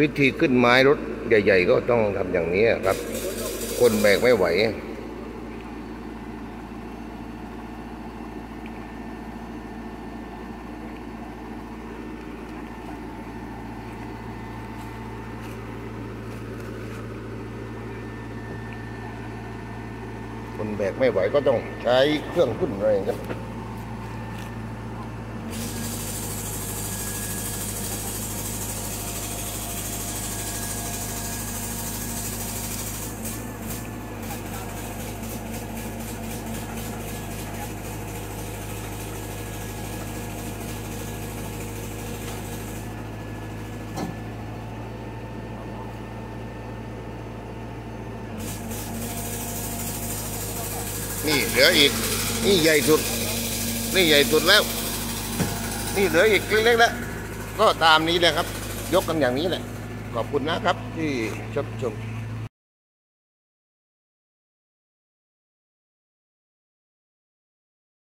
วิธีขึ้นไม้รถใหญ่ ๆ ก็ต้องทำอย่างนี้ครับ คนแบกไม่ไหวคนแบกไม่ไหวก็ต้องใช้เครื่องขึ้นแรงครับ นี่เหลืออีก นี่ใหญ่สุด นี่ใหญ่สุดแล้ว นี่เหลืออีกเล็กๆแล้วก็ตามนี้เลยครับ ยกกันอย่างนี้แหละ ขอบคุณนะครับที่ชมชม